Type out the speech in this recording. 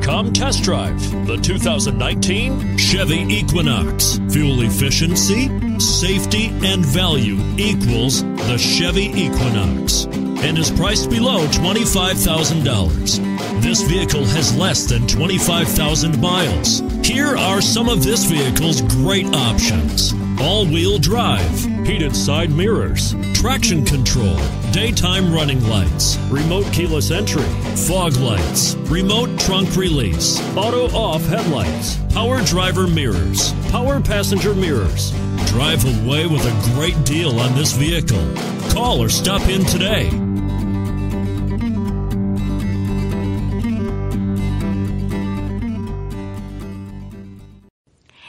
Come test drive the 2019 Chevy Equinox. Fuel efficiency, safety, and value equals the Chevy Equinox and is priced below $25,000. This vehicle has less than 25,000 miles. Here are some of this vehicle's great options all wheel drive, heated side mirrors, traction control, daytime running lights, remote keyless entry, fog lights, remote trunk release, auto off headlights, power driver mirrors, power passenger mirrors. Drive away with a great deal on this vehicle. Call or stop in today.